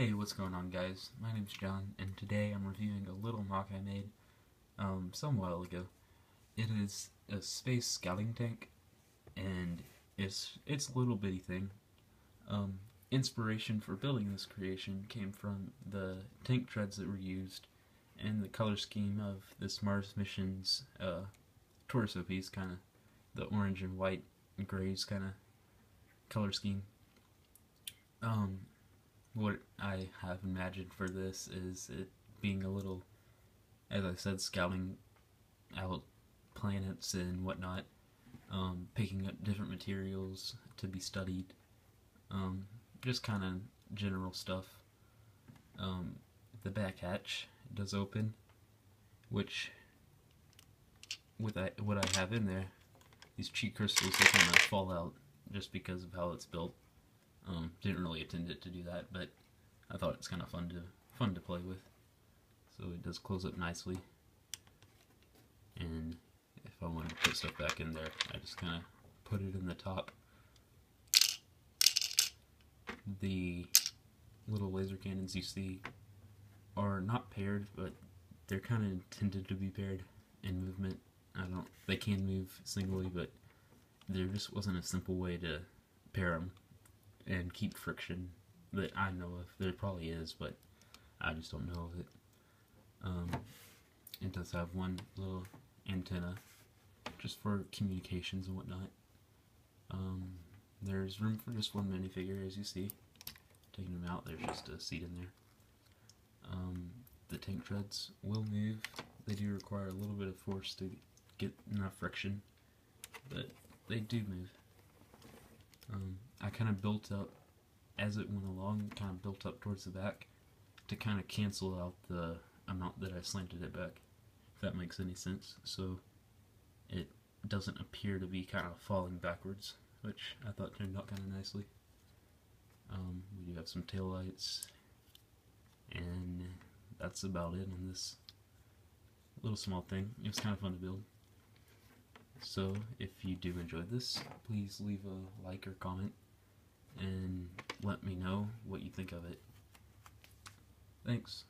Hey, what's going on guys? My name's John, and today I'm reviewing a little MOC I made um, some while ago. It is a space scouting tank, and it's, it's a little bitty thing. Um, inspiration for building this creation came from the tank treads that were used and the color scheme of this Mars mission's uh, torso piece, kind of the orange and white and grays kind of color scheme. Um, what I have imagined for this is it being a little, as I said, scouting out planets and whatnot, um, picking up different materials to be studied, um, just kind of general stuff. Um, the back hatch does open, which with I, what I have in there, these chi crystals they kind of fall out just because of how it's built. Um, didn't really intend it to do that, but I thought it's kind of fun to fun to play with. So it does close up nicely. And if I wanted to put stuff back in there, I just kind of put it in the top. The little laser cannons you see are not paired, but they're kind of intended to be paired in movement. I don't. They can move singly, but there just wasn't a simple way to pair them and keep friction that I know of. There probably is, but I just don't know of it. Um, it does have one little antenna just for communications and whatnot. Um, there's room for just one minifigure, as you see. Taking them out, there's just a seat in there. Um, the tank treads will move. They do require a little bit of force to get enough friction, but they do move. Um, I kind of built up as it went along, kind of built up towards the back to kind of cancel out the amount that I slanted it back, if that makes any sense. So it doesn't appear to be kind of falling backwards, which I thought turned out kind of nicely. Um, we do have some tail lights, and that's about it on this little small thing. It was kind of fun to build. So, if you do enjoy this, please leave a like or comment and let me know what you think of it. Thanks.